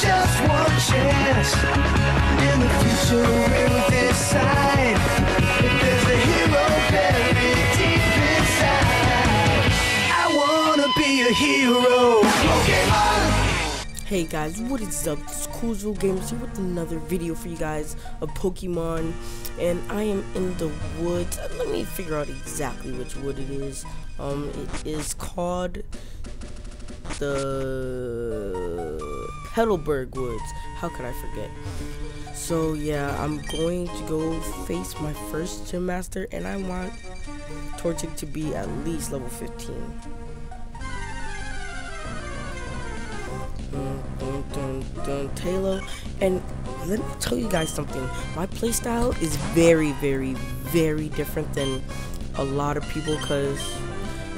just one chance. In the future, we'll decide if there's a hero buried deep inside. I wanna be a hero. Pokemon. Hey guys, what is up? It's Koolzville Gamers here with another video for you guys of Pokemon, and I am in the woods. Let me figure out exactly which wood it is. Um, it is called the Petalburg Woods. How could I forget? So yeah, I'm going to go face my first gym master, and I want Torchic to be at least level 15. Dun, dun, dun, dun, Taylor. And let me tell you guys something. My playstyle is very, very, very different than a lot of people because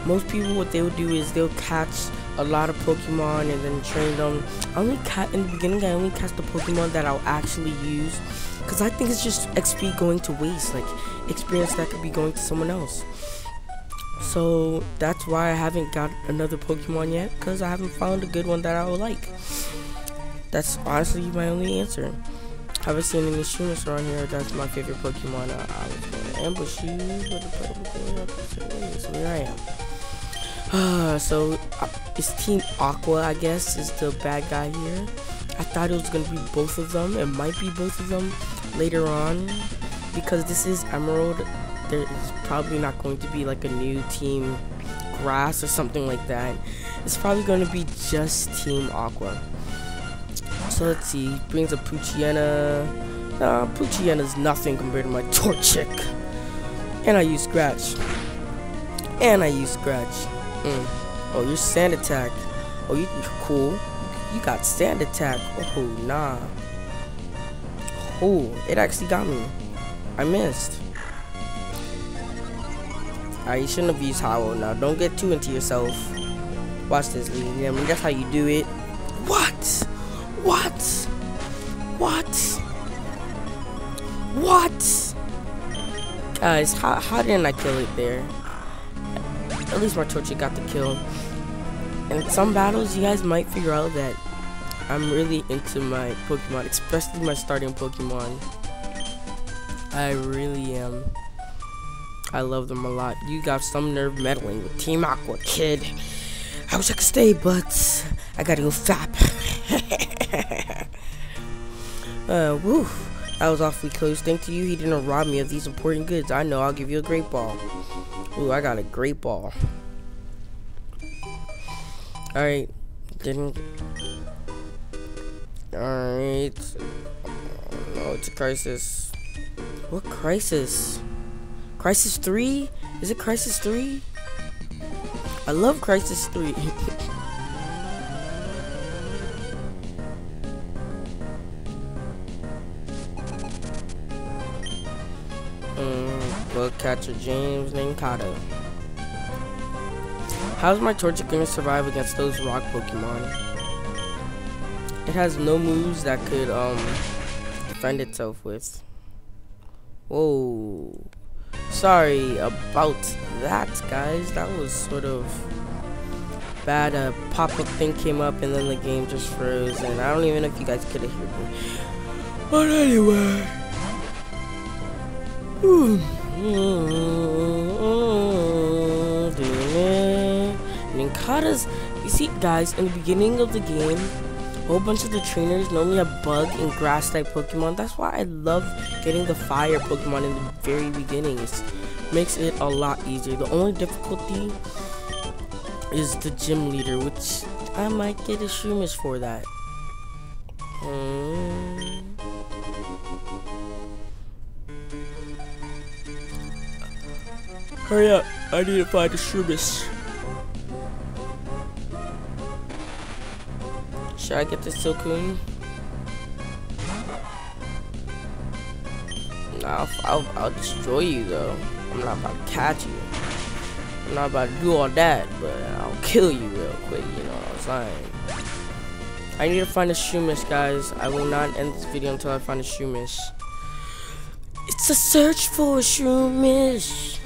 most people what they would do is they'll catch a lot of Pokemon and then train them. I only catch in the beginning. I only catch the Pokemon that I'll actually use because I think it's just XP going to waste, like experience that could be going to someone else. So that's why I haven't got another Pokemon yet, because I haven't found a good one that I would like. That's honestly my only answer. Haven't seen any streamers around here. That's my favorite Pokemon. I, I was going to ambush you, but so here I am. Uh, so Team Aqua, I guess, is the bad guy here. I thought it was gonna be both of them. It might be both of them later on, because this is Emerald there is probably not going to be like a new team grass or something like that. It's probably going to be just team aqua. So let's see, brings a Poochyena. Nah, Poochyena's nothing compared to my Torchic. And I use Scratch. And I use Scratch. Mm. Oh, you're Sand Attack. Oh, you, you're cool. You got Sand Attack. Oh, nah. Oh, it actually got me. I missed. Alright, you shouldn't have used now. Don't get too into yourself. Watch this, Lee. I mean, that's how you do it. What? What? What? What? Guys, how, how didn't I kill it there? At least my Torchic got the kill. And some battles, you guys might figure out that I'm really into my Pokemon, especially my starting Pokemon. I really am. I love them a lot. You got some nerve meddling with Team Aqua, kid. I wish I could stay, but I gotta go fap. uh, woo. That was awfully close. Thanks to you, he didn't rob me of these important goods. I know, I'll give you a great ball. Ooh, I got a great ball. Alright. Didn't. Alright. Oh, no, it's a crisis. What crisis? Crysis 3? Is it Crysis 3? I love Crysis 3. catcher James Nincada. How's my Torchic gonna survive against those rock Pokemon? It has no moves that could um defend itself with. Whoa sorry about that, guys. That was sort of bad. A pop-up thing came up and then the game just froze. And I don't even know if you guys could have heard me. But anyway. Nincada's, you see, guys, in the beginning of the game, a whole bunch of the trainers normally have bug and grass type Pokemon. That's why I love getting the fire Pokemon in the very beginning. It makes it a lot easier. The only difficulty is the gym leader, which I might get a Shroomish for that. Hmm. Hurry up, I need to find a Shroomish. Should I get the Silcoon? Nah, I'll, I'll, I'll, destroy you though. I'm not about to catch you. I'm not about to do all that, but I'll kill you real quick, you know what I'm saying? I need to find a Shroomish, guys. I will not end this video until I find a Shroomish. It's a search for a Shroomish.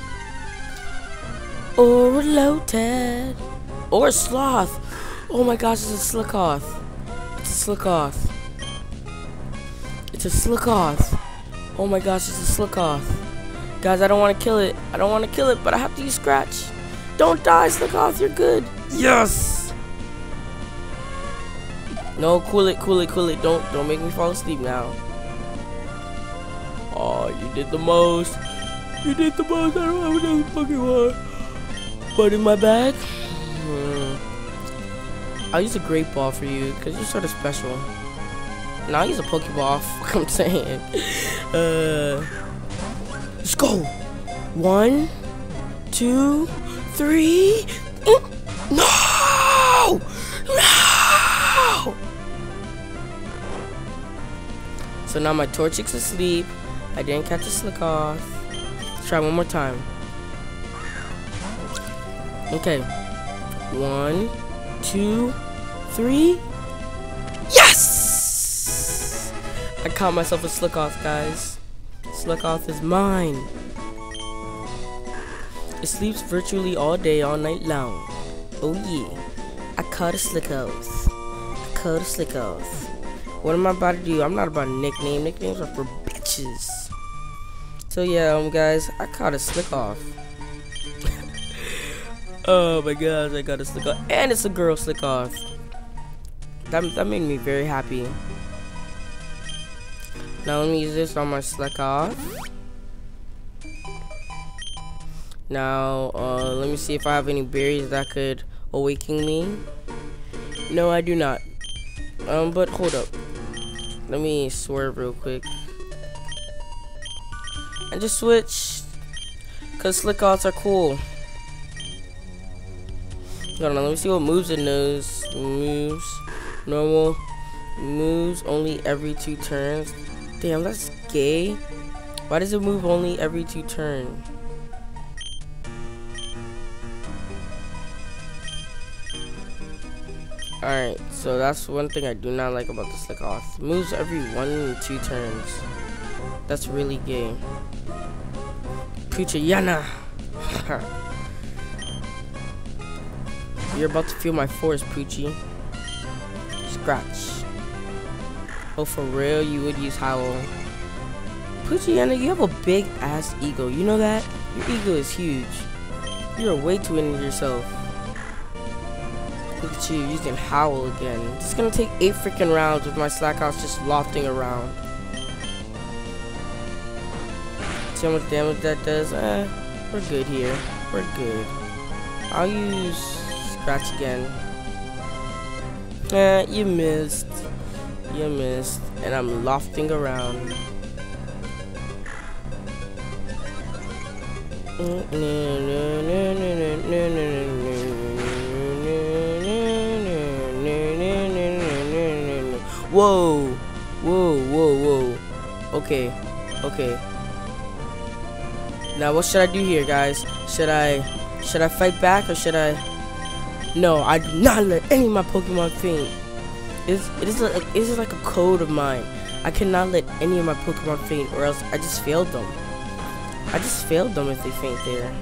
Or a Lotad. Or a Sloth. Oh my gosh, it's a Slakoth. It's a Slakoth. It's a Slakoth. Oh my gosh, it's a Slakoth. Guys, I don't want to kill it. I don't want to kill it, but I have to use Scratch. Don't die, Slakoth. You're good. Yes. No, cool it, cool it, cool it. Don't, don't make me fall asleep now. Oh, you did the most. You did the most. I don't have another Pokemon. But in my bag, hmm, I'll use a Great Ball for you because you're sort of special. Now I'll use a Pokeball. Fuck, I'm saying. Uh, let's go. One, two, three. Mm, No! No! So now my Torchic's asleep. I didn't catch a Slakoth. Let's try one more time. Okay. One, two, three. Yes! I caught myself a Slakoth, guys. Slakoth is mine. It sleeps virtually all day, all night long. Oh yeah. I caught a Slakoth. I caught a Slakoth. What am I about to do? I'm not about a nickname. Nicknames are for bitches. So yeah, um, guys, I caught a Slakoth. Oh my gosh, I got a Slakoth, and it's a girl Slakoth. That that made me very happy. Now let me use this on my Slakoth. Now, uh, let me see if I have any berries that could awaken me. No, I do not. Um, but hold up. Let me swerve real quick. And just switch. Cause Slakoths are cool. Hold on, let me see what moves it knows. Moves. Normal. Moves only every two turns. Damn, that's gay. Why does it move only every two turns? Alright, so that's one thing I do not like about the Slakoth. Moves every one and two turns. That's really gay. Yana. You're about to feel my force, Poochie. Scratch. Oh, for real? You would use Howl. Yana, you have a big ass ego. You know that? Your ego is huge. You're way too into yourself. Look at you using Howl again. It's gonna take eight freaking rounds with my Slakoth just lofting around. See how much damage that does? Eh, we're good here. We're good. I'll use Scratch again. Eh, you missed. You missed. And I'm lofting around. Whoa, whoa, whoa, whoa. Okay, okay. Now what should I do here, guys? Should I, should I fight back or should I? No, I do not let any of my Pokemon faint. It's, it is like, it is like a code of mine. I cannot let any of my Pokemon faint, or else I just failed them. I just failed them if they faint there.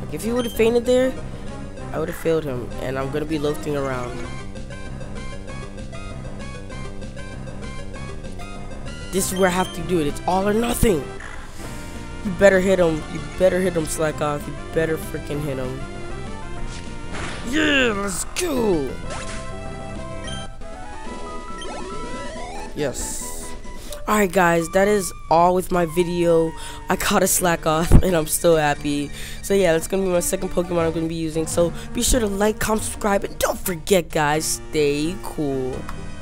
Like if he would have fainted there, I would have failed him, and I'm gonna be loafing around. This is where I have to do it. It's all or nothing. You better hit him. You better hit him, Slakoth. You better freaking hit him. Yeah, let's go. Yes. Alright guys, that is all with my video. I caught a Slakoth and I'm still happy. So yeah, that's gonna be my second Pokemon I'm gonna be using. So be sure to like, comment, subscribe, and don't forget guys, stay cool.